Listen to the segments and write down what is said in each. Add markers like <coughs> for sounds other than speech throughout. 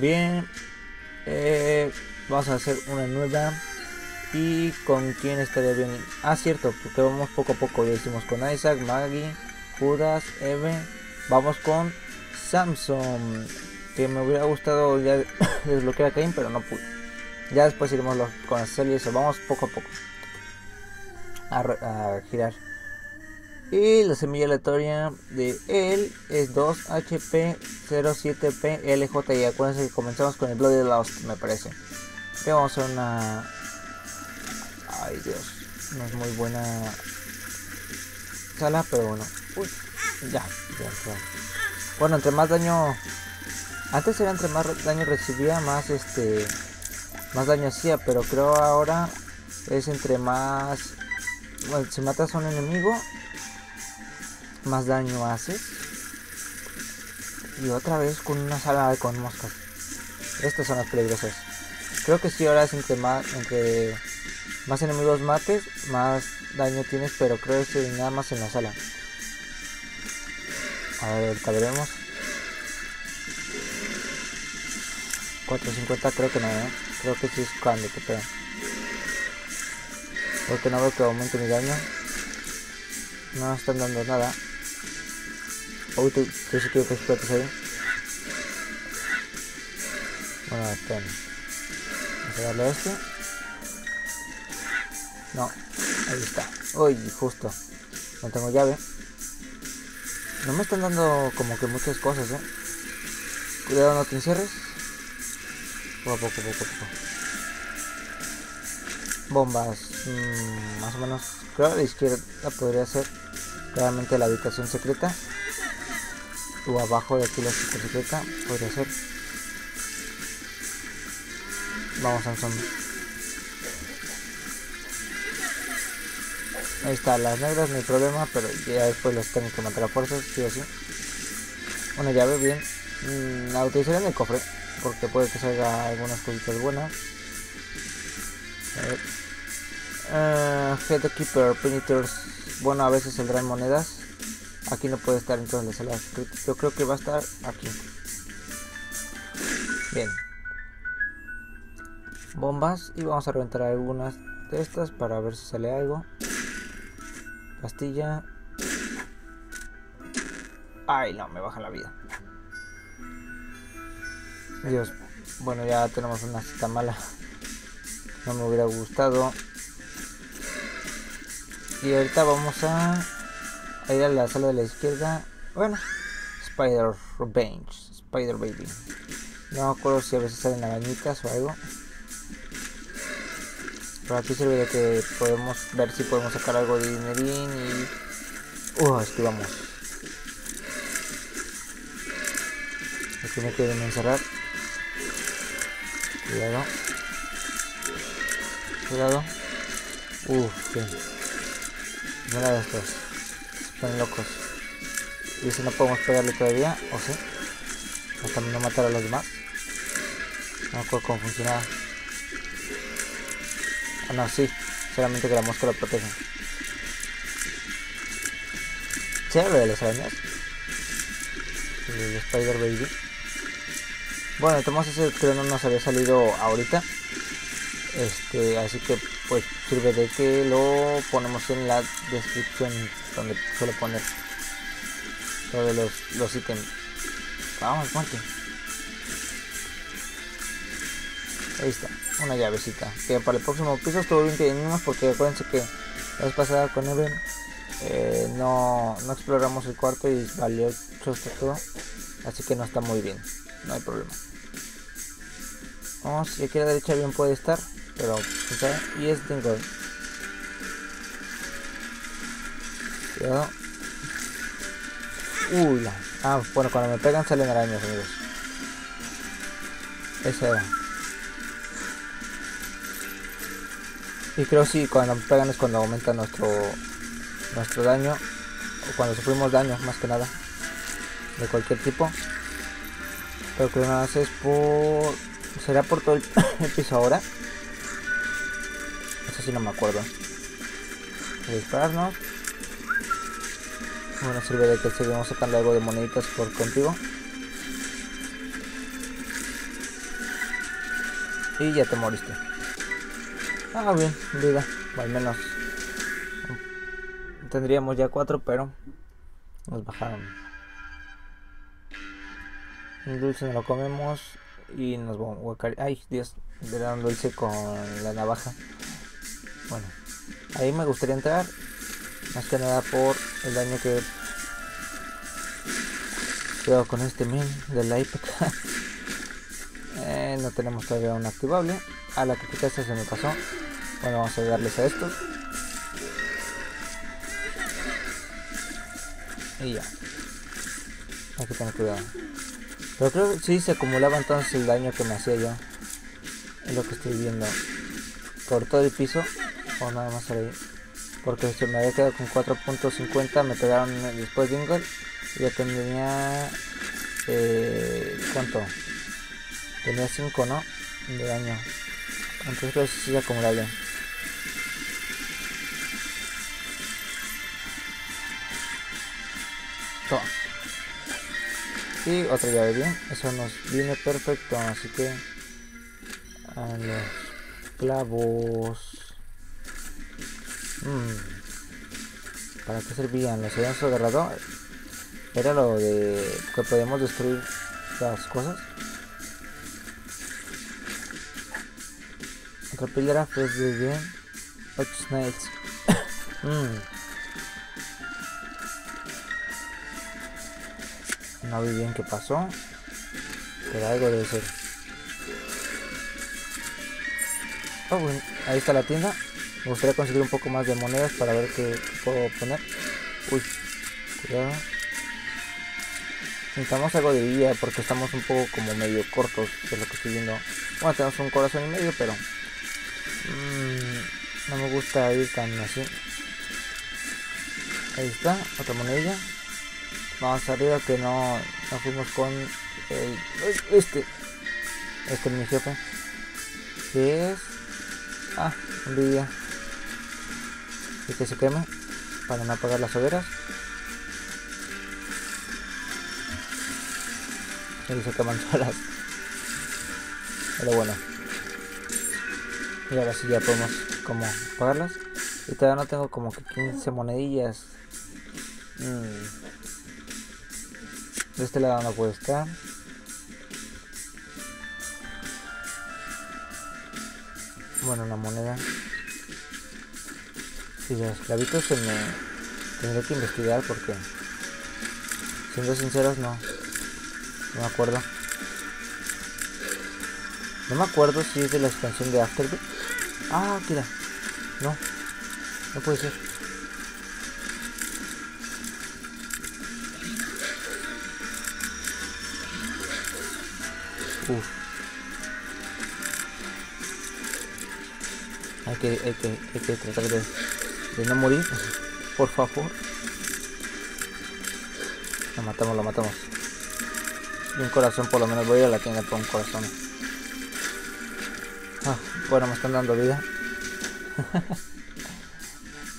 Bien. Eh, vamos a hacer una nueva. ¿Y con quién estaría bien? Ah, cierto, porque vamos poco a poco. Ya hicimos con Isaac, Maggie, Judas, Eve. Vamos con Samsung. Que me hubiera gustado ya <coughs> desbloquear a Cain, pero no pude. Ya después iremos con las eso. Vamos poco a poco. A, a girar. Y la semilla aleatoria de él es 2HP07PLJ. Y acuérdense que comenzamos con el Bloody Lost, me parece. Que vamos a hacer una. Ay Dios, no es muy buena sala, pero bueno. Uy, ya, ya, Bueno, entre más daño. Antes era entre más daño recibía, más este. Más daño hacía, pero creo ahora es entre más. Bueno, si matas a un enemigo, más daño haces. Y otra vez con una sala con moscas. Estas son las peligrosas. Creo que si ahora es entre más, entre más enemigos mates, más daño tienes, pero creo que nada más en la sala. A ver, ahorita veremos. 450 creo que no, ¿eh? Creo que sí es cuando te pegan. Porque no veo que aumente mi daño. No están dando nada. Uy, tú, tú sí quiero que explotes ahí. Bueno, esperen. Vamos a darle a este. No, ahí está. Uy, justo. No tengo llave. No me están dando como que muchas cosas, eh. Cuidado, no te encierres. Poco a poco, poco a poco. Bombas. Mmm, más o menos. Creo que a la izquierda podría ser claramente la habitación secreta abajo de aquí la secreta podría ser. Vamos a zombie ahí está las negras no hay problema pero ya después las tengo que matar a fuerzas sí o sí. Una llave bien. Mm, la utilizaré en el cofre porque puede que salga algunas cositas buenas uh, Head Keeper Penitors bueno a veces saldrán monedas Aquí no puede estar entonces la sala Yo creo que va a estar aquí. Bien. Bombas. Y vamos a reventar algunas de estas para ver si sale algo. Pastilla. Ay, no, me baja la vida. Dios. Bueno, ya tenemos una cita mala. No me hubiera gustado. Y ahorita vamos a Ahí a la sala de la izquierda. Bueno, Spider Revenge, Spider Baby. No me acuerdo si a veces salen arañitas o algo. Pero aquí sirve de que podemos ver si podemos sacar algo de dinerín y. Uh, esquivamos. Aquí me quieren encerrar. Cuidado. Cuidado. Uff, bien. Mira de estos. Están locos. Y si no podemos pegarle todavía, o sí. Hasta no matar a los demás. No me acuerdo cómo funcionaba. Ah, no, sí. Solamente que la mosca lo protege. Chévere las arañas. El Spider Baby. Bueno, tomamos ese creo no nos había salido ahorita. Este, así que pues sirve de que lo ponemos en la descripción donde suelo poner todos los, los ítems. Vamos, muerte. Ahí está, una llavecita. Que para el próximo piso estuvo bien que venimos porque acuérdense que la vez pasada con Even eh, no, no exploramos el cuarto y valió chosto todo. Así que no está muy bien, no hay problema. Vamos, y aquí a la derecha bien puede estar, pero y es Dingle. Cuidado. Uy. Ah, bueno, cuando me pegan salen arañas, amigos. Esa era. Y creo si cuando me pegan es cuando aumenta nuestro nuestro daño o cuando sufrimos daño más que nada de cualquier tipo. Pero que no haces por será por todo <coughs> el, piso ahora. Eso sí no me acuerdo. Dispararnos. Bueno, sirve de que seguimos sacando algo de moneditas por contigo. Y ya te moriste. Ah, bien, vida. Al menos tendríamos ya cuatro, pero nos bajaron. El dulce no lo comemos y nos vamos a Ay, Dios, le dan dulce con la navaja. Bueno, ahí me gustaría entrar. Más que nada por el daño que. Cuidado con este min del iPad. <laughs> eh, no tenemos todavía un activable. A la que esta se me pasó. Bueno, vamos a darles a estos. Y ya. Hay que tener cuidado. Pero creo que sí se acumulaba entonces el daño que me hacía yo. Es lo que estoy viendo. Todo el piso. O nada más ahí. Porque se me había quedado con 4.50. Me pegaron después de Ingle. Y ya tenía... Eh, ¿Cuánto? Tenía 5, ¿no? De daño. Entonces creo que sí se acumula bien. Toma. Y otra llave bien. Eso nos viene perfecto. Así que a los clavos. Mm. ¿Para qué servían? ¿Los habíamos agarrado? Era lo de que podemos destruir las cosas. Otra píldora, pues bien. 8 snakes. <coughs> mm. No vi bien qué pasó. Pero algo debe ser. Oh, bueno, ahí está la tienda. Me gustaría conseguir un poco más de monedas para ver qué puedo poner. Uy, cuidado. Necesitamos algo de vida porque estamos un poco como medio cortos de lo que estoy viendo. Bueno, tenemos un corazón y medio, pero mmm, no me gusta ir tan así. Ahí está, otra monedilla. Vamos arriba que no, no fuimos con el, este. Este es mi jefe. Que es. Ah, envidia. Y que se queme. Para no apagar las hogueras. Y se queman <laughs> solas. Pero bueno. Y ahora sí ya podemos como apagarlas. Y todavía no tengo como que 15 monedillas. Mmm. De este lado no puede estar. Bueno, una moneda. Si los esclavitos se me tendré que investigar porque siendo sinceros no. No me acuerdo. No me acuerdo si es de la expansión de Afterbirth. Ah, mira. No. No puede ser. Hay que, hay que, hay que tratar de, de no morir. Por favor. Lo matamos, lo matamos. Y un corazón por lo menos. Voy a la tienda por un corazón. Ah, bueno, me están dando vida. <laughs>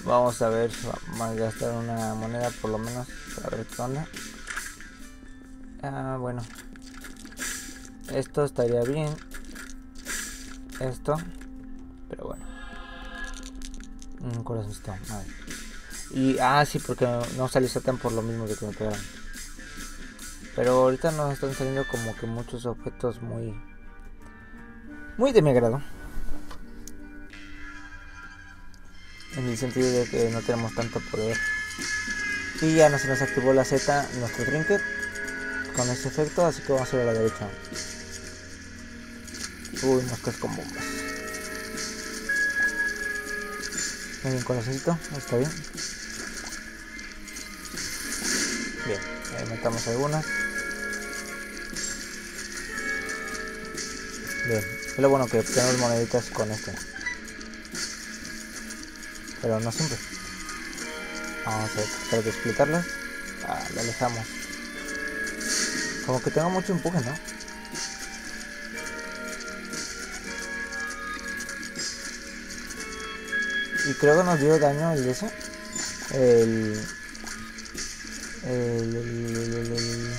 Vamos a ver, vamos a gastar una moneda por lo menos para ver qué onda. Ah, bueno, esto estaría bien. Esto. Pero bueno. Un corazoncito. Vale. Y, ah, sí, porque no salió Satan por lo mismo de que me pegaron. Pero ahorita nos están saliendo como que muchos objetos muy... Muy de mi agrado. En el sentido de que no tenemos tanto poder. Y ya no se nos activó la Z, nuestro trinket. Con este efecto, así que vamos a ir a la derecha. Uy, moscas con bombas. Hay un corazoncito, está bien. Bien, ahí metamos algunas. Bien, es lo bueno que tenemos moneditas con este. Pero no siempre. Vamos a tratar de explicarlas. Ah, alejamos. Como que tengo mucho empuje, ¿no? Y creo que nos dio daño el eso. El. El. El, el,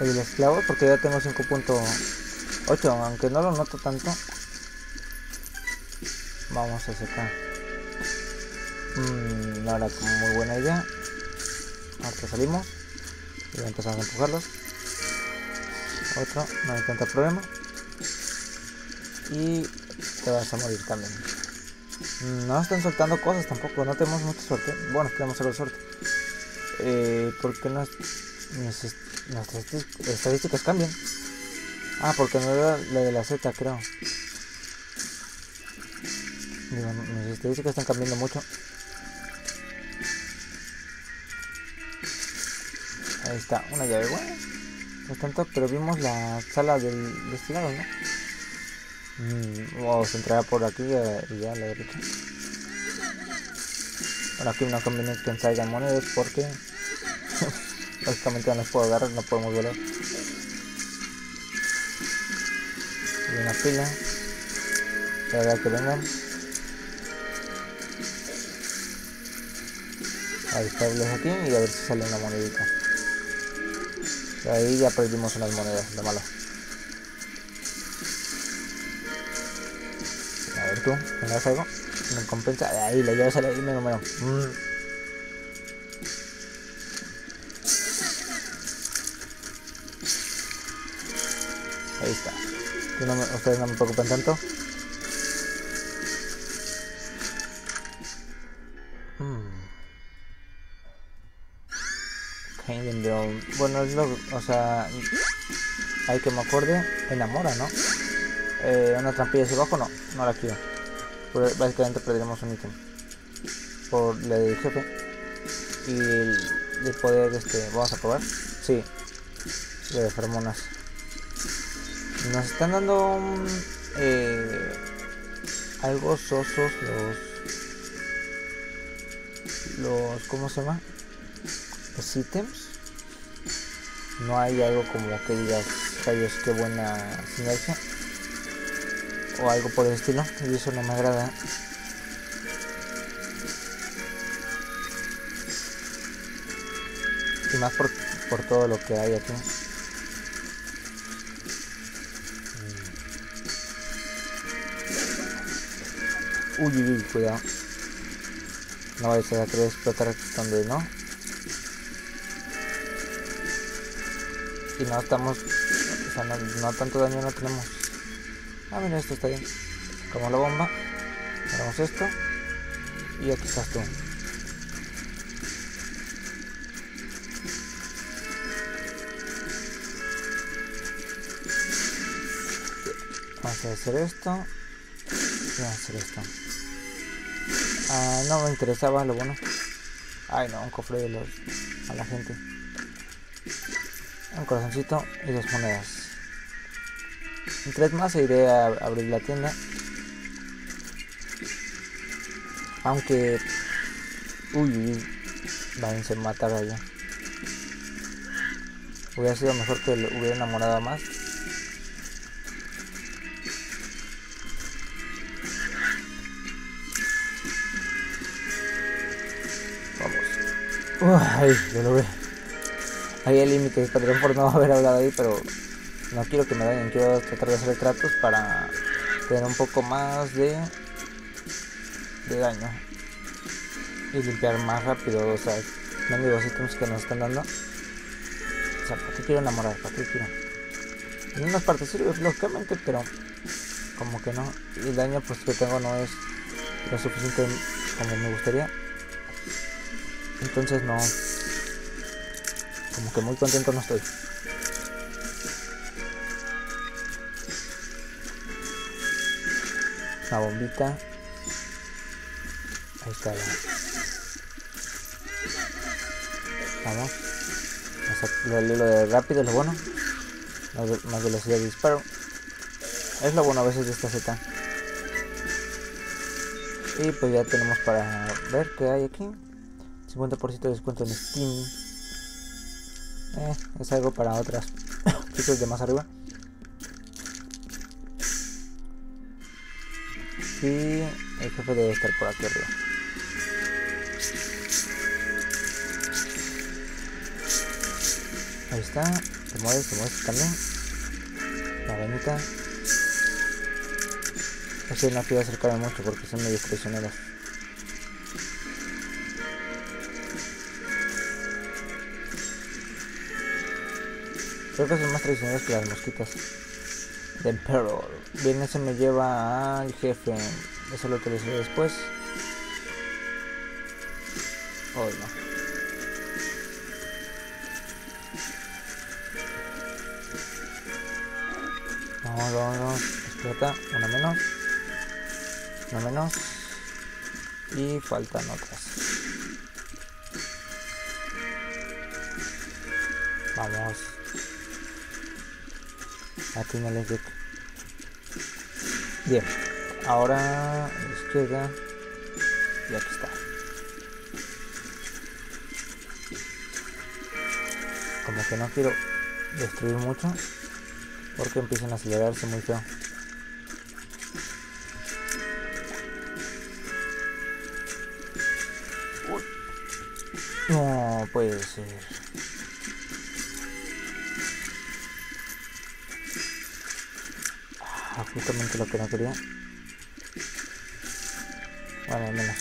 el, esclavo, porque ya tengo 5 puntos. 8, aunque no lo noto tanto. Vamos a sacar. Mmm, no era muy buena idea. Ahora salimos. Y empezamos a empujarlos. Otro, no hay tanto problema. Y te vas a morir también. No están soltando cosas tampoco, no tenemos mucha suerte. Bueno, tenemos algo de suerte. Eh, ¿Por qué no nuestras estadísticas cambian? Ah, porque no era la de la Z, creo. Digo, estadísticas están cambiando mucho. Ahí está, una llave, bueno. No tanto, pero vimos la sala del destilado, ¿no? Mm, vamos a entrar por aquí eh, y ya la derecha. Bueno, aquí no conviene que salgan monedas porque <laughs> básicamente no las puedo agarrar, no podemos volar. Y una pila. Para que vengan. A dispararles aquí y a ver si sale una monedita. Y ahí ya perdimos unas monedas, de malo. Tú, ¿me das algo? Me compensa. Ahí, le llevas ahí, menos, menos. Mm. Ahí está. ustedes no me preocupen tanto. Hmm. Bueno, es lo, o sea, hay que me acuerde, enamora, ¿no? Eh, una trampilla hacia abajo, no, no la quiero básicamente perderemos un ítem por la del jefe y el, poder este vamos a probar sí. De hormonas nos están dando eh, algo sosos los los cómo se llama los ítems. No hay algo como que digas rayos qué buena sinergia o algo por el estilo y eso no me agrada. Y más por, por todo lo que hay aquí. Uy uy cuidado. No vaya a ser a querer explotar donde no. Y no estamos o sea no, no tanto daño no tenemos Ah, mira, esto está bien. Como la bomba. Hagamos esto. Y aquí estás tú. Vamos a hacer esto. Y vamos a hacer esto. Ah, no me interesaba lo bueno. Ay no, un cofre de los a la gente. Un corazoncito y dos monedas. En tres más iré a abrir la tienda. Aunque... Uy, uy, váyanse a matar allá. Hubiera sido mejor que lo hubiera enamorado más. Vamos. Uy, yo lo veo. Ahí el límite, perdón por no haber hablado ahí, pero no quiero que me dañen, quiero tratar de hacer tratos para tener un poco más de, de daño y limpiar más rápido, o sea, mendigos ítems que nos están dando. O sea, ¿para qué quiero enamorar? ¿Para qué quiero? En unas partes sirve, lógicamente, pero como que no. Y el daño pues que tengo no es lo suficiente como me gustaría. Entonces no. Como que muy contento no estoy. La bombita. Ahí está la vamos. Lo, lo de rápido es lo bueno. Más, velocidad de disparo. Es lo bueno a veces de esta Z. Y pues ya tenemos para ver qué hay aquí. 50% de descuento en Steam. Eh, es algo para otras <laughs> chicos de más arriba Y el jefe debe estar por aquí arriba. Ahí está. Te mueves, te mueves también. La venita. Así no quiero acercarme mucho porque son medio traicioneros. Creo que son más traicioneros que las mosquitas. The Emperor. Bien, ese me lleva al jefe. Eso lo utilizaré después. Hoy no. Vamos, vamos, vamos. Explota. Una menos. Una menos. Y faltan otras. Vamos. Atínales de... Bien. Ahora a la izquierda. Y aquí está. Como que no quiero destruir mucho. Porque empiezan a acelerarse muy feo. No puede ser. Justamente lo que no quería. Bueno, al menos.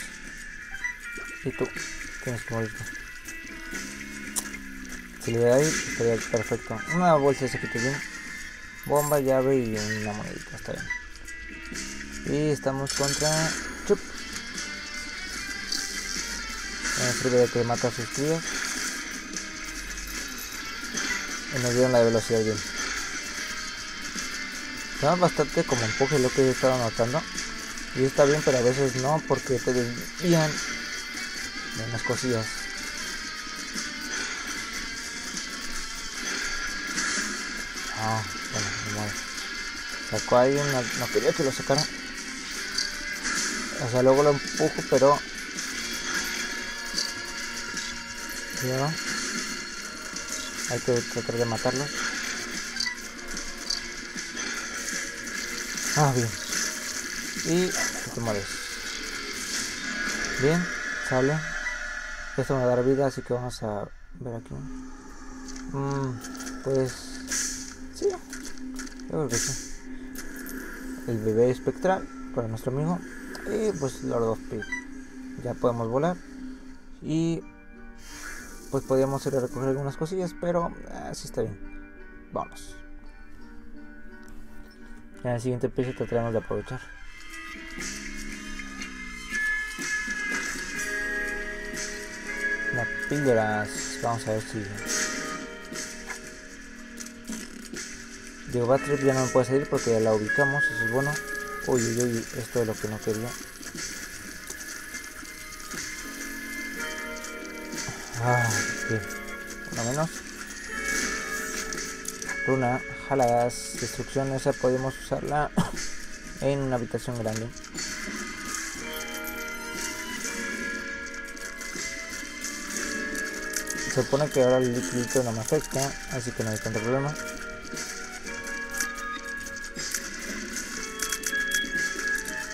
Y tú, tienes que morirte. Si le da ahí, estaría perfecto. Una bolsa de que bien. Bomba, llave y una monedita, está bien. Y estamos contra Chup. Me de que mata a sus críos. Y nos dieron la velocidad bien. Se llama bastante como empuje lo que he estado notando. Y está bien, pero a veces no, porque te desvían de unas cosillas. Ah, bueno, modo. Sacó ahí una. No quería que lo sacara. O sea, luego lo empujo, pero. Cuidado. Hay que tratar de matarlo. Ah, bien. Y te mueres. Bien, sale. Esto me va a dar vida, así que vamos a ver aquí. Mm, pues sí, yo. El bebé espectral para nuestro amigo. Y pues Lord of Pit. Ya podemos volar. Y pues podríamos ir a recoger algunas cosillas, pero así está bien. Vamos. En el siguiente piso trataremos de aprovechar. Las píldoras. Vamos a ver si. Digo, Batrip ya no me puede salir porque ya la ubicamos. Eso es bueno. Uy, uy, uy. Esto es lo que no quería. Ah, bien. Una menos. Runa, jaladas, destrucción. Esa podemos usarla <coughs> en una habitación grande. Se supone que ahora el líquido no me afecta, así que no hay tanto problema.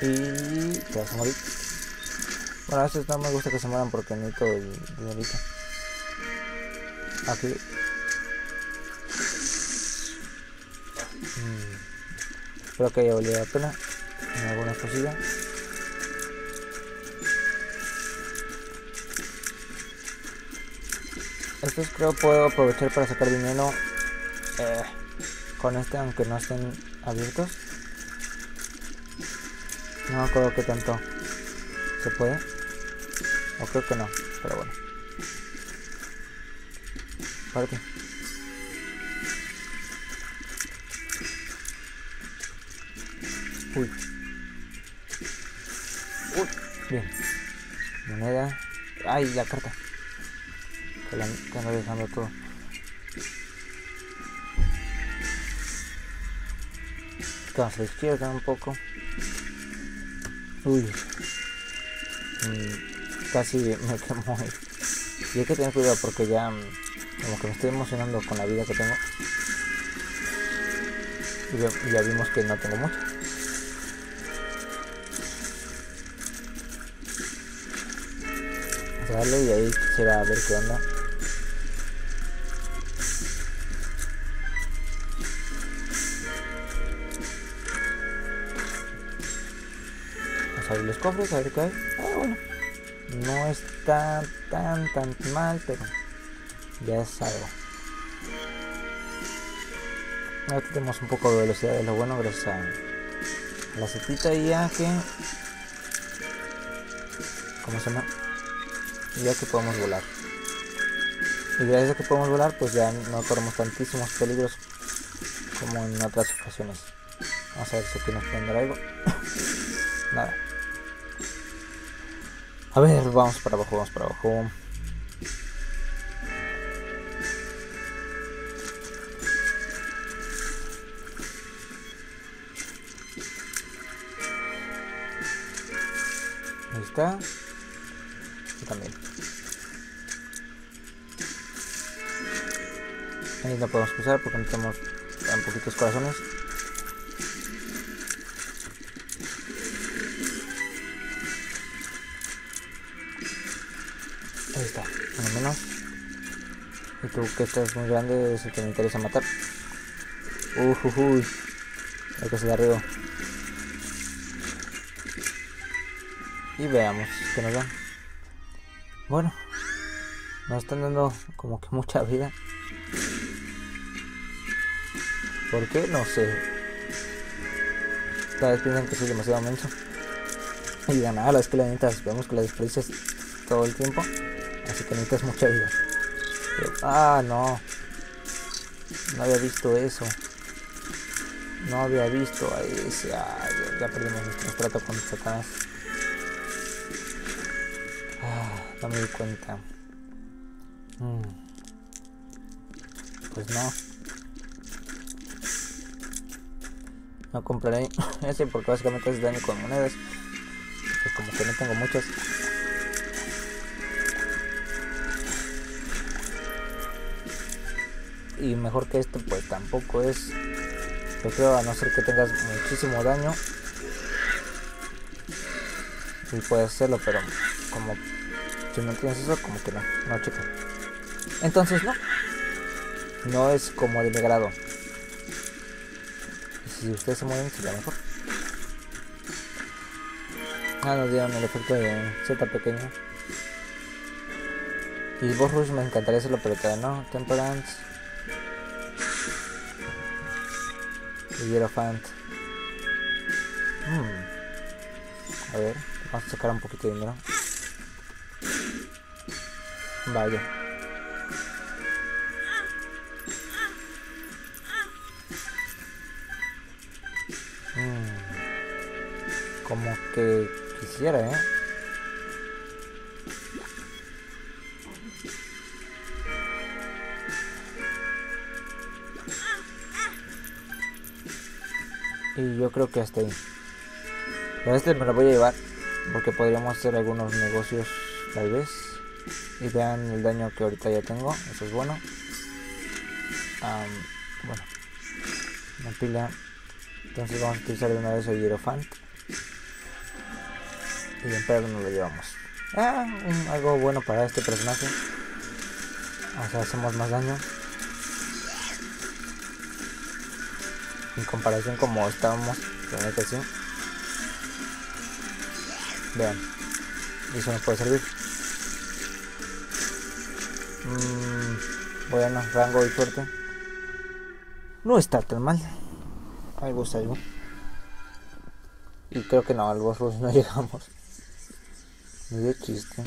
Y te vas a morir. Bueno, a veces no me gusta que se mueran porque necesito el dinerito. Aquí. Espero que haya valido la pena en algunas cosillas. Estos creo puedo aprovechar para sacar dinero eh, con este aunque no estén abiertos. No me acuerdo que tanto se puede. O creo que no, pero bueno. Parte. Ay, la carta. Que ando dejando todo. Vamos a la izquierda un poco. Uy. Mm, casi me quemo. Y hay que tener cuidado porque ya mm, como que me estoy emocionando con la vida que tengo. Y ya vimos que no tengo mucho. cerrarlo y ahí se va a ver qué onda. Vamos a abrir los cofres, a ver qué hay. Ah, no está tan, tan mal, pero ya es algo. Ahora tenemos un poco de velocidad, es lo bueno, gracias a la setita y a que... ¿Cómo se llama? Ya que podemos volar. Y gracias a que podemos volar, pues ya no corremos tantísimos peligros como en otras ocasiones. Vamos a ver si aquí nos pueden dar algo. <coughs> Nada. A ver, vamos para abajo, vamos para abajo. Ahí está. También. Ahí no podemos cruzar porque no tenemos tan poquitos corazones. Ahí está, uno menos. Y tú que estás muy grande es el que me interesa matar. Uh, uh, uy. Hay que de arriba. Y veamos qué nos dan. Bueno, nos están dando como que mucha vida. ¿Por qué? No sé. Tal vez piensan que soy demasiado menso. Y digan, ah, es que la necesitas, vemos que la desperdicias todo el tiempo. Así que necesitas mucha vida. ah, no. No había visto eso. No había visto a ese. Ah, ya, ya perdimos nuestro trato con Satanás. No me di cuenta. Mm. Pues no. No compraré <laughs> ese porque básicamente hace daño con monedas. Pues como que no tengo muchas. Y mejor que este pues tampoco es. Yo creo a no ser que tengas muchísimo daño. Y puedes hacerlo, pero como si no tienes eso, como que no, no chica. Entonces no. No es como de mi grado si ustedes se mueven sería mejor. Ah, nos dieron el efecto de Z pequeño. Y Boss Rush me encantaría hacerlo, pero todavía no. Temperance. Y Hierophant. Hmm. A ver, vamos a sacar un poquito de dinero. Vaya. como que quisiera, ¿eh? Y yo creo que hasta ahí. Pero este me lo voy a llevar porque podríamos hacer algunos negocios tal vez. Y vean el daño que ahorita ya tengo. Eso es bueno. bueno. Una pila. Entonces vamos a utilizar de una vez el Hierofant y en Pedro nos lo llevamos. Ah, algo bueno para este personaje. O sea, hacemos más daño. En comparación como estábamos, la neta sí. Vean. Y eso nos puede servir. Mm, bueno, rango y suerte. No está tan mal. Algo es algo. Y creo que no, al boss no <laughs> llegamos. Ni de chiste.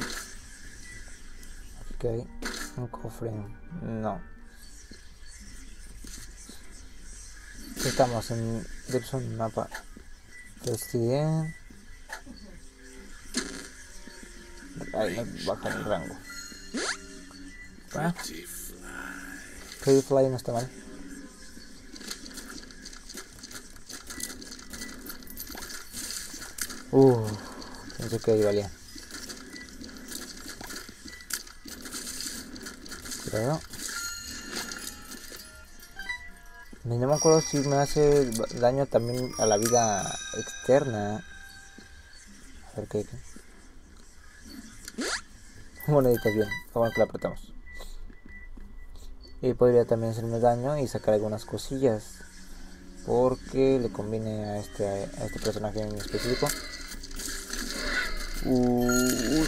Ok, un cofre. No. Estamos en Depson mapa. Investiguen. Ahí baja el rango. Ah. Fly no está mal. Uh, pensé que ahí valía. No me acuerdo si me hace daño también a la vida externa. A ver qué. Moneditas bien, vamos que la apretamos. Y podría también hacerme daño y sacar algunas cosillas. Porque le conviene a este, a este personaje en específico. Uh,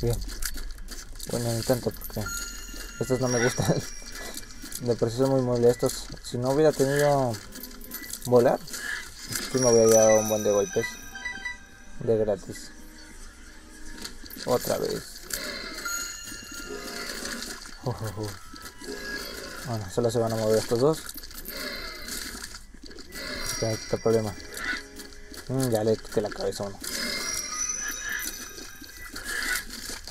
bien. Bueno, no tanto porque estos no me gustan. <laughs> De por muy molestos. Si no hubiera tenido volar, sí me hubiera dado un buen de golpes. De gratis. Otra vez. Bueno, solo se van a mover estos dos. Hay problema. Mm, ya le quité la cabeza a uno.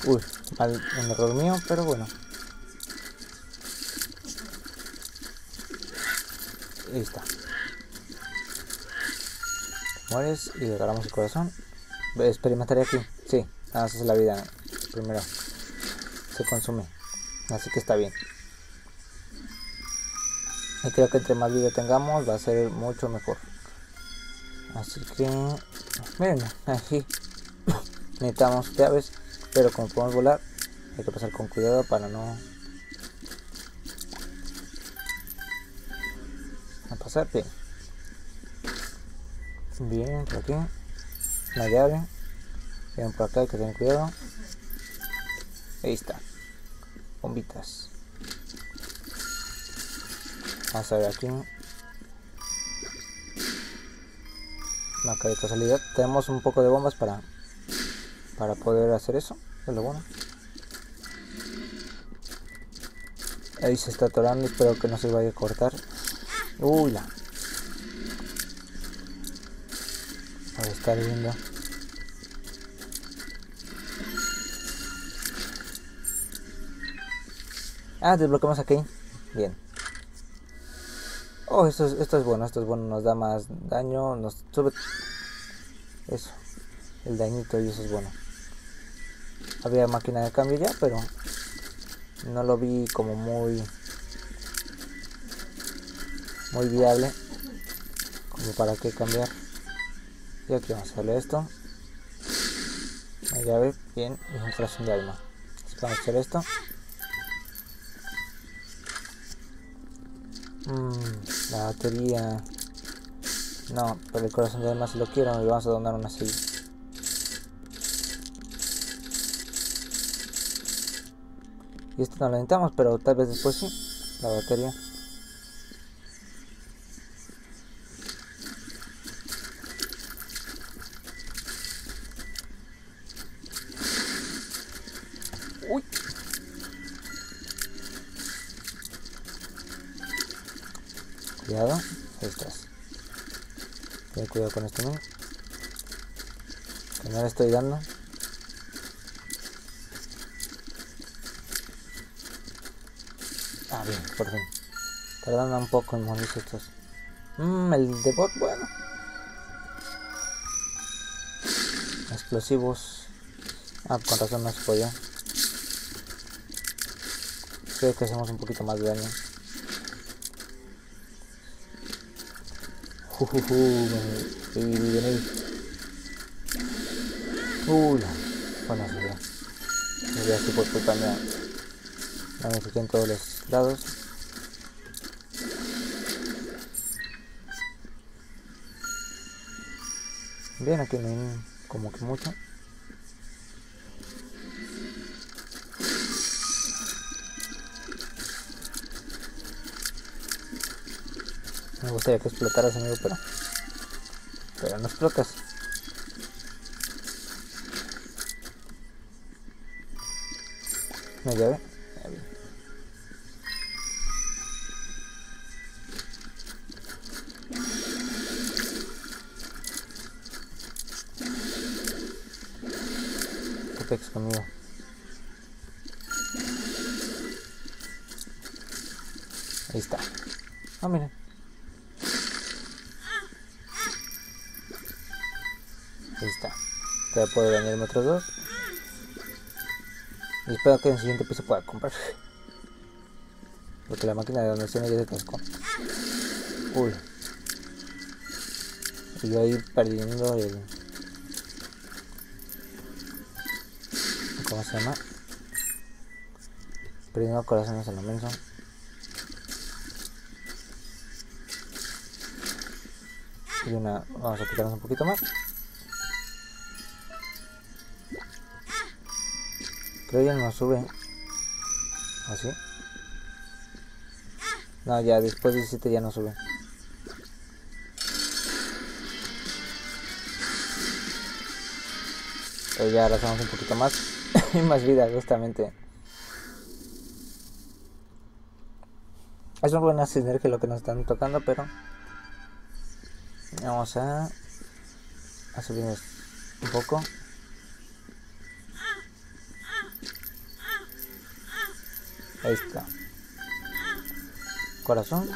Uy, mal, un error mío, pero bueno. Ahí está. Mueres y agarramos el corazón. Experimentaré aquí. Sí, nada más es la vida. Primero se consume. Así que está bien. Y creo que entre más vida tengamos va a ser mucho mejor. Así que, miren, aquí <coughs> necesitamos llaves, pero como podemos volar, hay que pasar con cuidado para no, pasar bien. Bien, por aquí, una llave. Bien, por acá hay que tener cuidado. Ahí está, bombitas. Vamos a ver aquí. Acá de casualidad. Tenemos un poco de bombas para para poder hacer eso. Es lo bueno. Ahí se está atorando. Espero que no se vaya a cortar. Uy, la. A estar viendo. Ah, desbloqueamos aquí. Bien. Oh, esto es, esto es bueno, esto es bueno, nos da más daño, nos sube eso, el dañito y eso es bueno. Había máquina de cambio ya, pero no lo vi como muy muy viable como para qué cambiar. Y aquí vamos a hacerle esto. Una llave, bien, y un corazón de alma. vamos a hacer esto. Mmm la batería. No, pero el corazón de además lo quiero y vamos a donar una silla. Y esto no lo necesitamos, pero tal vez después sí. La batería. Cuidado, ahí estás. Ten cuidado con esto, ¿no? Que no le estoy dando. Ah, bien, por fin. Tardando un poco en morirse estos. Mmm, el de bot, bueno. Explosivos. Ah, con razón no se podía. Creo que hacemos un poquito más de daño. Uh, uh, Uy, bueno, sería. Sería así por culpa mía. No me en todos los lados. Bien, aquí no hay como que mucho. Me gustaría que explotaras, amigo, pero. Pero no explotas. ¿Me llave? Espero que en el siguiente piso pueda comprar. Porque la máquina de donación ya se atascó. Uy. Y yo ahí perdiendo el... ¿Cómo se llama? Perdiendo corazones en la mensa. Y una... Vamos a quitarnos un poquito más. Ya no sube. ¿Así? No, ya después de 17 ya no sube. Pero ya hacemos un poquito más. <laughs> y más vida, justamente. Es una buena sinergia lo que nos están tocando, pero vamos a, a subir un poco. Ahí está. Corazón.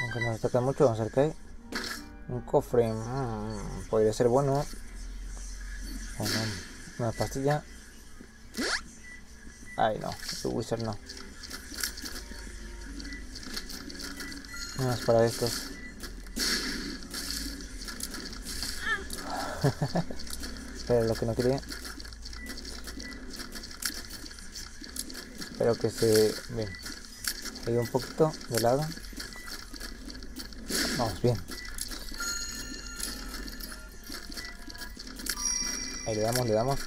Aunque no nos toca mucho, vamos a ver qué. Un cofre. Mmm, podría ser bueno. una pastilla. Ay, no. El wizard no. Más para estos. <laughs> Pero lo que no quería. Espero que se... Bien. Ahí un poquito de lado. Vamos, bien. Ahí le damos, le damos.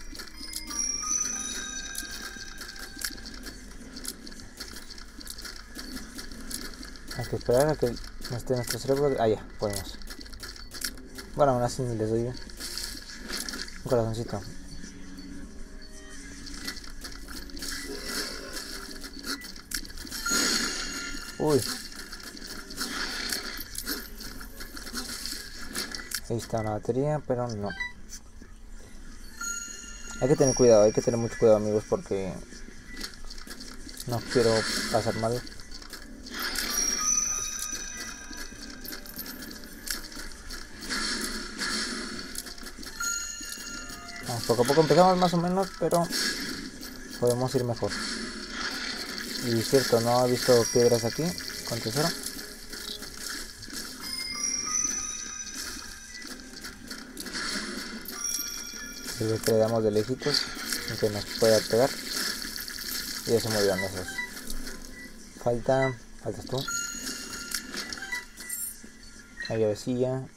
Hay que esperar a que no esté nuestro cerebro. Ah, ya, podemos. Bueno, aún así les doy un corazoncito. Uy. Ahí está una batería, pero no. Hay que tener cuidado, hay que tener mucho cuidado amigos porque no quiero pasar mal. poco a poco empezamos más o menos, pero podemos ir mejor. Y cierto, no he visto piedras aquí con tesoro. que le damos de lejitos, aunque nos pueda pegar. Y eso muy bien esos. Falta, faltas tú. Hay llavecilla.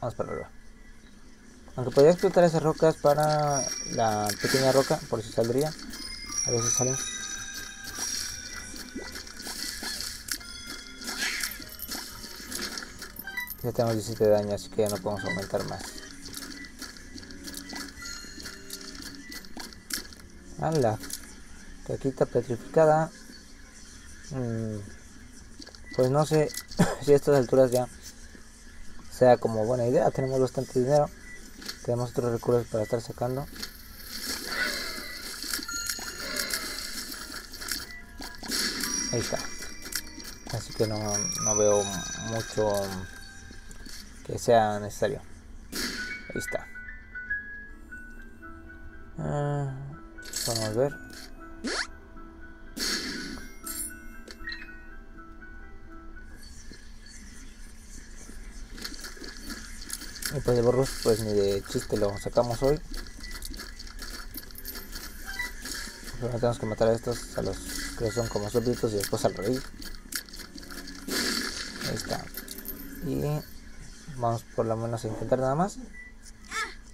Vamos para arriba. Aunque podría explotar esas rocas para la pequeña roca, por si saldría. A veces salen. Ya tenemos 17 de daño, así que ya no podemos aumentar más. la caquita petrificada. Mm, pues no sé <laughs> si a estas alturas ya sea como buena idea. Tenemos bastante dinero. Tenemos otros recursos para estar sacando. Ahí está. Así que no, no veo mucho que sea necesario. Ahí está. Ah, vamos a ver. Y pues de borros pues ni de chiste lo sacamos hoy. Pero tenemos que matar a estos, a los que son como súbditos y después al rey. Ahí está. Y vamos por lo menos a intentar nada más.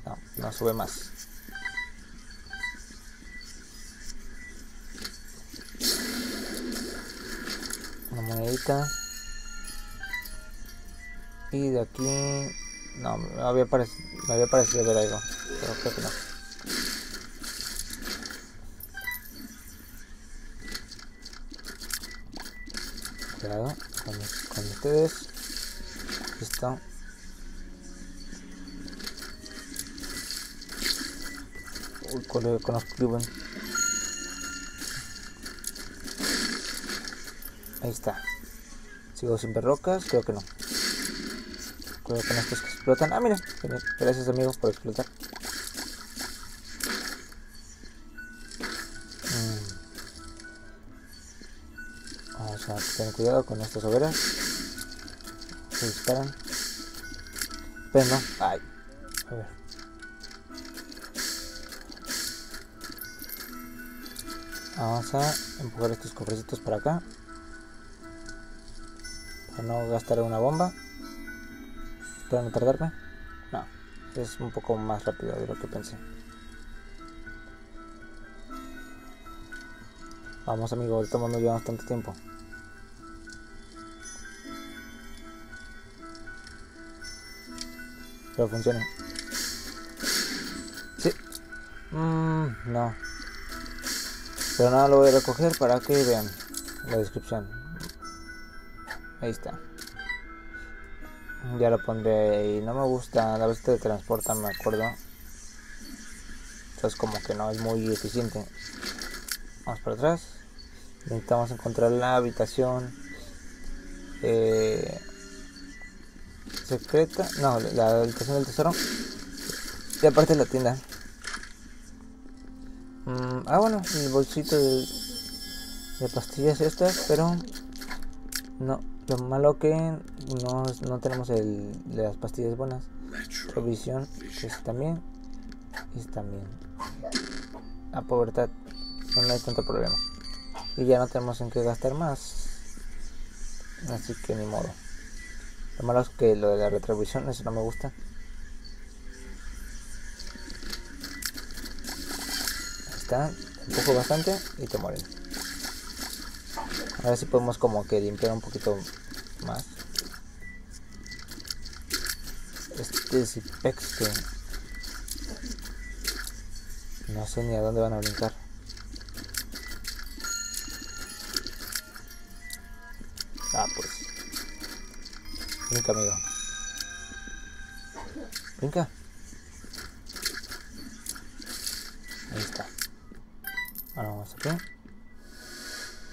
No, no sube más. Una monedita. Y de aquí no, me había, parecido, me había parecido ver algo, pero creo que no. Cuidado con, con ustedes. Listo. Uy, los Cluben. Ahí está. Sigo sin ver rocas, creo que no. Cuidado con estos que explotan. Ah, mira. Gracias amigos por explotar. Mm. Vamos a tener cuidado con estas hogueras. Se disparan. Pero no. Ay. A ver. Vamos a empujar estos cofrecitos para acá. Para no gastar una bomba. Espero no tardarme. No, es un poco más rápido de lo que pensé. Vamos amigos, de no llevamos tanto tiempo. Pero funciona. Sí. Mmm, no. Pero nada, lo voy a recoger para que vean la descripción. Ahí está. Ya lo pondré y no me gusta, a veces te transporta, me acuerdo. Entonces como que no es muy eficiente. Vamos para atrás. Necesitamos encontrar la habitación eh, secreta. No, la habitación del tesoro. Y aparte la tienda. Mm, ah, bueno, el bolsito de, pastillas estas, pero no. Lo malo que no, no tenemos el las pastillas buenas. Provisión, que es también. Y también. A ah, pubertad no hay tanto problema. Y ya no tenemos en qué gastar más. Así que ni modo. Lo malo es que lo de la retribución, eso no me gusta. Está, un poco bastante y te mueren. A ver si podemos como que limpiar un poquito más. Este Zipex que no sé ni a dónde van a brincar. Ah, pues. Brinca, amigo. Brinca.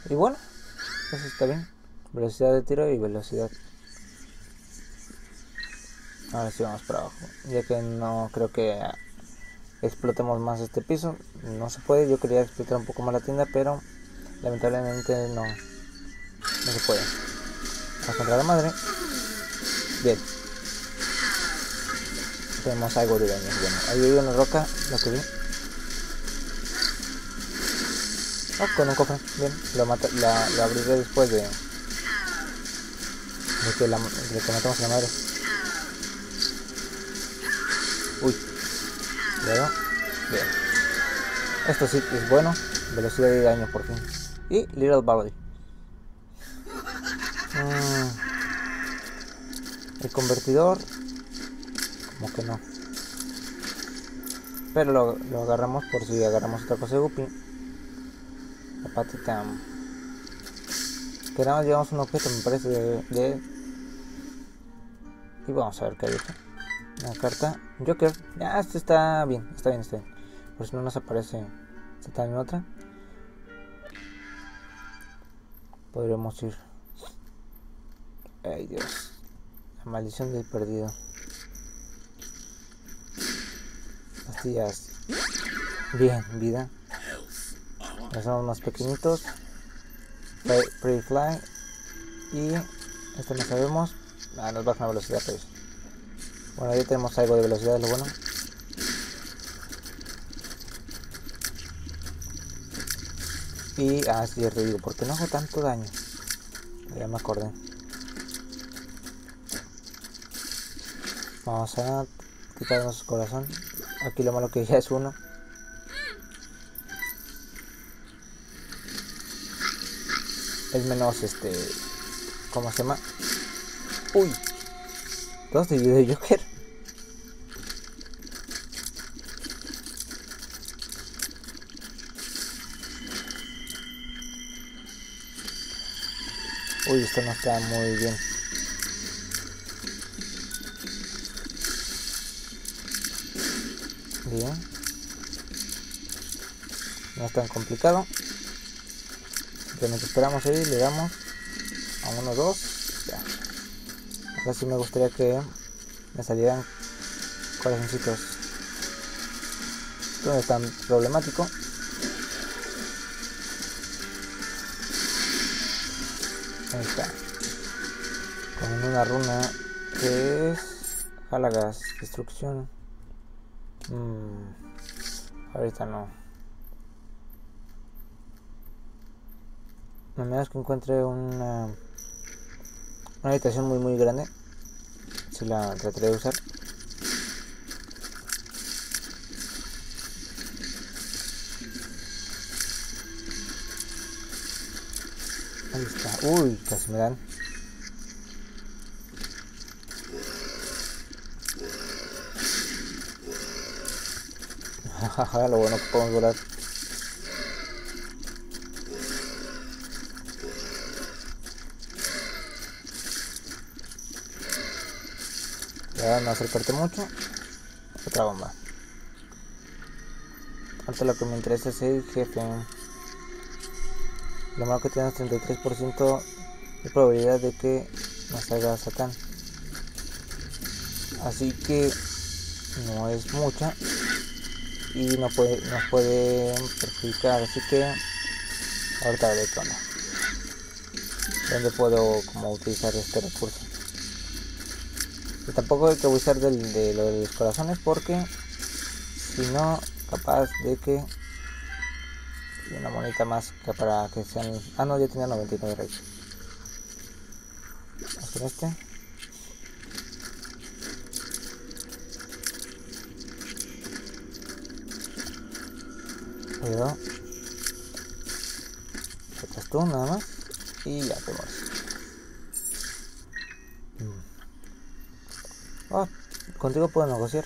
Y bueno, eso está bien. Velocidad de tiro y velocidad. Ahora sí vamos para abajo. Ya que no creo que explotemos más este piso. No se puede. Yo quería explotar un poco más la tienda, pero lamentablemente no, no se puede. Vamos contra la madre. Bien. Tenemos algo de daño. Bueno, ahí hay una roca, lo que vi. Oh, con un cofre. Bien, lo, mata, la, abriré después de, de, que la, matamos a la madre. Uy. Luego. Bien. Esto sí es bueno. Velocidad de daño por fin. Y Little Valley. Mm. El convertidor. Como que no. Pero lo, lo agarramos por si agarramos otra cosa de Guppy. Patita. Que nada más llevamos un objeto, me parece, de, de, Y vamos a ver qué hay aquí. Una carta. Joker. Ya, este está bien, está bien, está bien. Por si no nos aparece. Está en otra. Podríamos ir. Ay Dios. La maldición del perdido. Pastillas. Bien, vida. Hacemos más pequeñitos. Pretty Fly. Y este no sabemos. Ah, nos baja la velocidad, pero. Bueno, ya tenemos algo de velocidad, lo bueno. Y, ah, es cierto, digo, ¿por qué no hago tanto daño? Ya me acordé. Vamos a quitarnos corazón. Aquí lo malo que ya es uno. Es menos este. ¿Cómo se llama? Uy. Dos de de Joker. Uy, esto no está muy bien. Bien. No es tan complicado. Simplemente esperamos ahí, le damos a uno, dos. Ya. Ahora sí me gustaría que me salieran corazoncitos. Esto no es tan problemático. Ahí está. Con una runa que es Halagas, destrucción. Mm, ahorita no. A menos que encuentre una una habitación muy muy grande. Si la trataré de usar. Ahí está. Uy, casi me dan. Jajaja, <laughs> lo bueno que podemos volar. No acercarte mucho. Otra bomba. Ahorita lo que me interesa es el jefe. Lo malo que tienes 33% de probabilidad de que nos salga Satán. Así que no es mucha y no puede, nos puede perjudicar. Así que ahorita veré. ¿Dónde puedo como utilizar este recurso? Tampoco hay que abusar del, de lo de los corazones porque si no, capaz de que una monita más que para que sean ah no ya tenía 99 reyes. Vamos con este. Cuidado tú nada más y ya te oh, contigo puedo negociar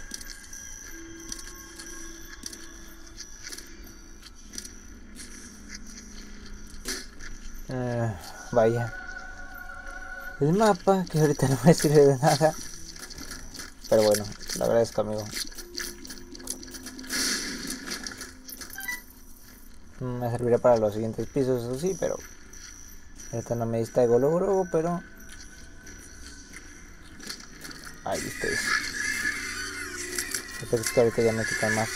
Eh, vaya. El mapa, que ahorita no me sirve de nada. Pero bueno, lo agradezco, amigo. Me servirá para los siguientes pisos, eso sí, pero... Ahorita no me distraigo luego, luego, pero... Ahí está. Espero que ahorita ya me quitan más.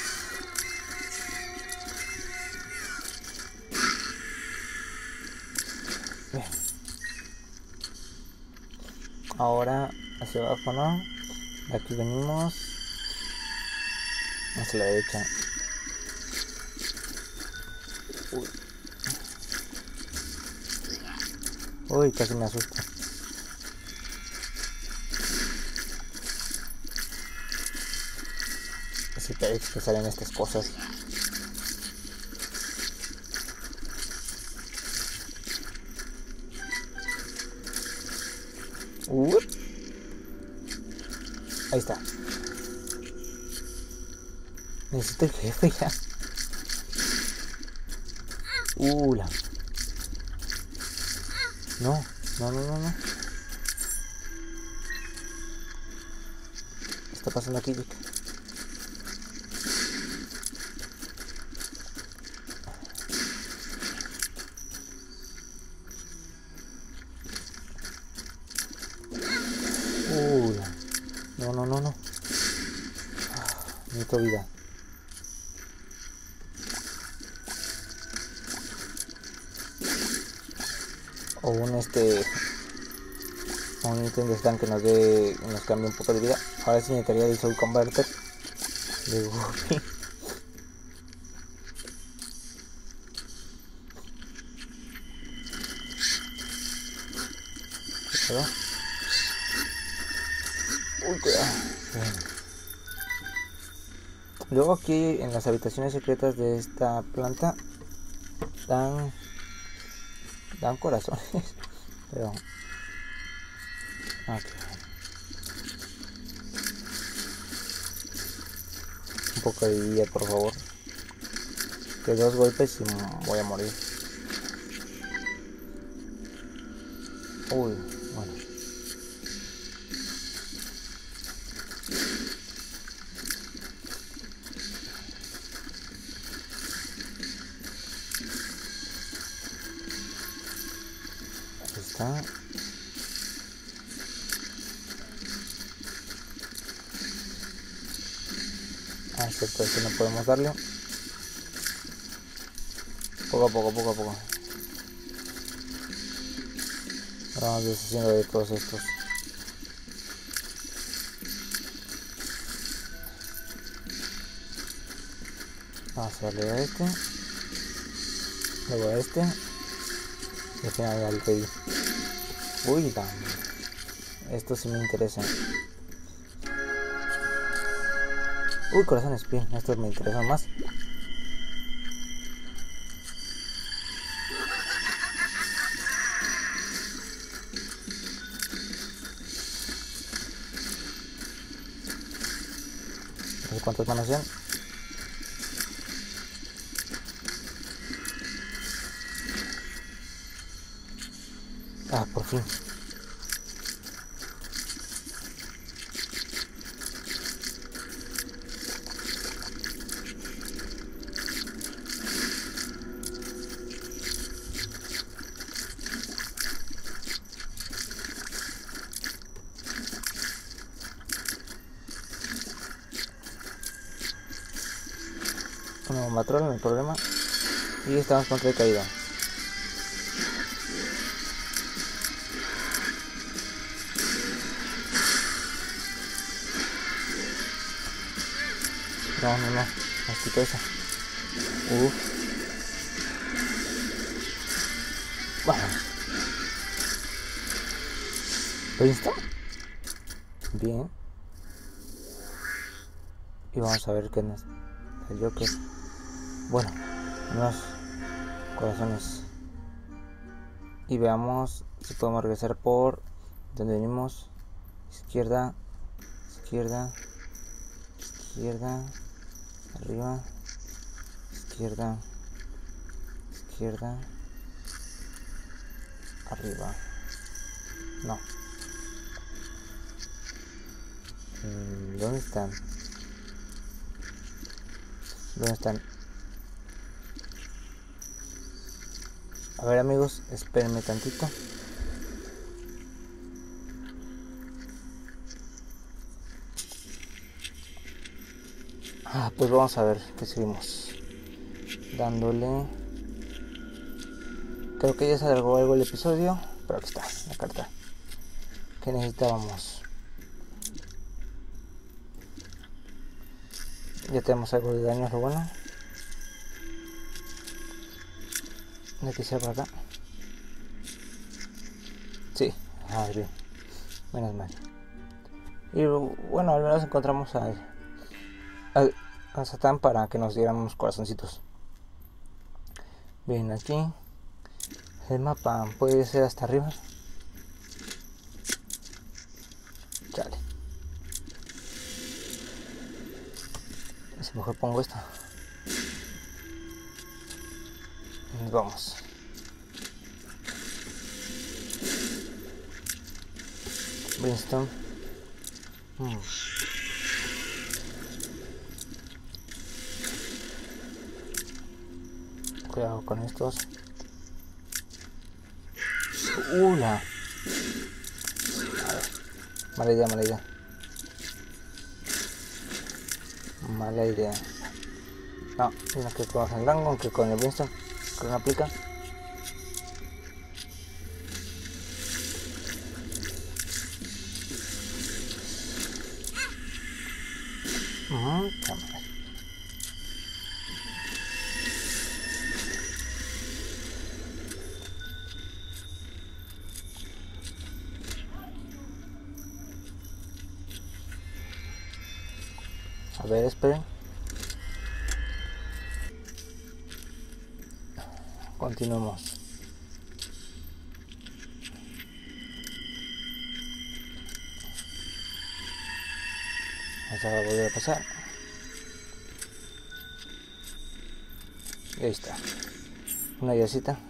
Bien. Ahora hacia abajo, ¿no? Aquí venimos. Hacia la derecha. Uy. Uy, casi me asusta. Que salen estas cosas. Uh. Ahí está. Necesito el jefe ya. Uh. No, no, no, no, no. ¿Qué está pasando aquí? Uh, la- no, no, no, no. Vida. O un este. Un ítem de stand que nos dé. nos cambie un poco de vida. Ahora sí necesitaría el Soul Converter. De Goofy. <laughs> Cuidado. Uy, cuidado. Bien. Luego aquí en las habitaciones secretas de esta planta dan dan corazones, <laughs> pero aquí. un poco de vida por favor, que dos golpes y voy a morir. Uy, podemos darle. Poco a poco, poco a poco. Ahora vamos deshaciendo de todos estos. Vamos a darle a este. Luego a este. Y al final al. Uy, la... Esto sí me interesa. Uy, corazón espín. Esto me interesa más. Estamos contra el caído. No, no, no. Así que eso. Uf. Bueno. ¿Listo? Bien. Y vamos a ver qué es el Joker. Veamos si podemos regresar por donde venimos. Izquierda, izquierda, izquierda, arriba, izquierda, izquierda, arriba. No. Mm, ¿Dónde están? ¿Dónde están? A ver amigos, espérenme tantito. Ah, pues vamos a ver qué seguimos. Dándole. Creo que ya se alargó algo el episodio. Pero aquí está, la carta. Que necesitábamos. Ya tenemos algo de daño, lo bueno. De que sea por acá. Sí, ah, bien. Menos mal. Y bueno, al menos encontramos a, a, Satán para que nos dieran unos corazoncitos. Bien, aquí el mapa puede ser hasta arriba. Chale. Si mejor pongo esto. Vamos. Brimstone. Hmm. Cuidado con estos. Una. Mala idea, mala idea. Mala idea. No, no que con el rango, que con el Brimstone una aplica. A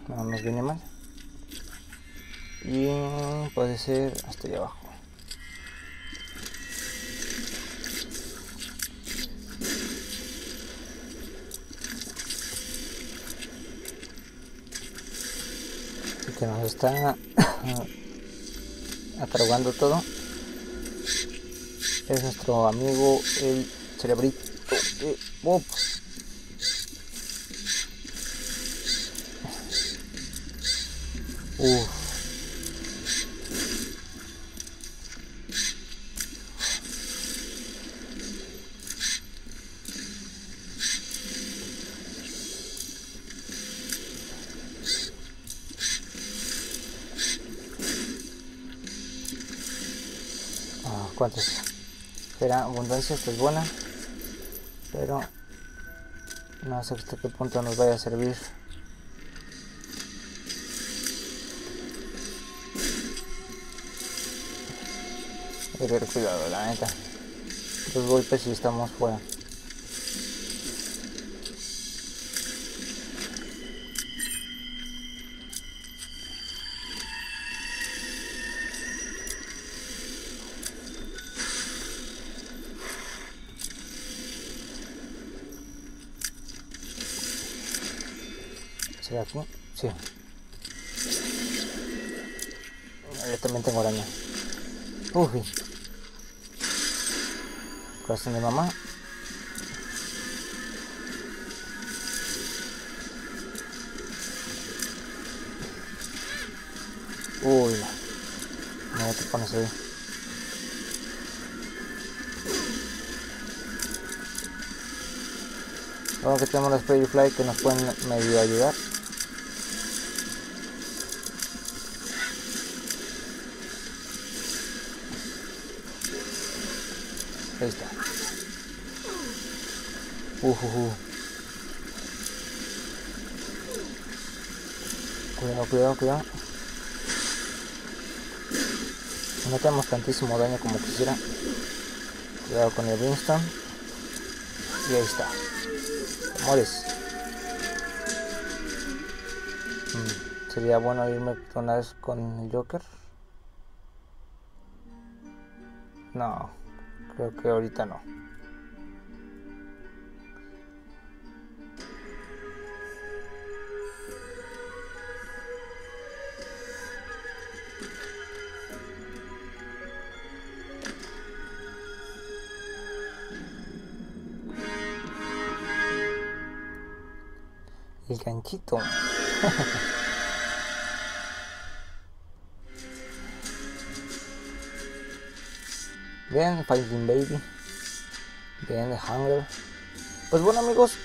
No nos viene mal. Y puede ser hasta allá abajo. que nos está <coughs> atarugando todo es nuestro amigo el cerebrito de. ¿Cuántos? Espera, abundancia, esta es buena. Pero no sé hasta qué punto nos vaya a servir. Hay que tener cuidado, la neta. Dos golpes y estamos fuera. ¿Será aquí? Sí. Yo también tengo araña. Uy. Corazón de mamá. Uy. No te pones ahí. Bueno que tenemos las Spray Fly que nos pueden medio ayudar. Ahí está. Uh, uh, uh. Cuidado, cuidado, cuidado. No tenemos tantísimo daño como quisiera. Cuidado con el Winston. Y ahí está. Amores. Mm, sería bueno irme una vez con el Joker. No. Creo que ahorita no. El ganchito. <laughs> Bien, Fighting Baby. Bien, The Hunger. Pues bueno amigos,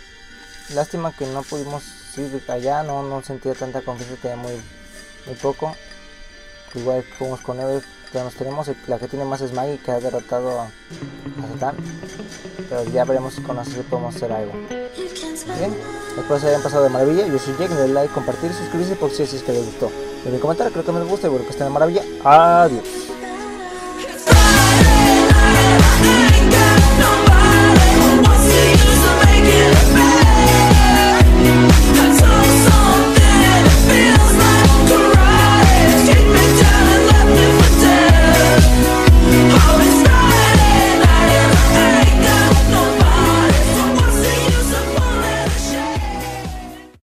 lástima que no pudimos ir allá, no, no sentía tanta confianza, tenía muy, muy poco. Igual fuimos con Eve, nos tenemos, la que tiene más es Maggie que ha derrotado a, Satan. Pero ya veremos con eso si podemos hacer algo. Bien, espero se hayan pasado de maravilla. Yo soy Jake, denle like, compartir, suscribirse por si es que les gustó. En mi comentario creo que me gusta y bueno que estén de maravilla. Adiós.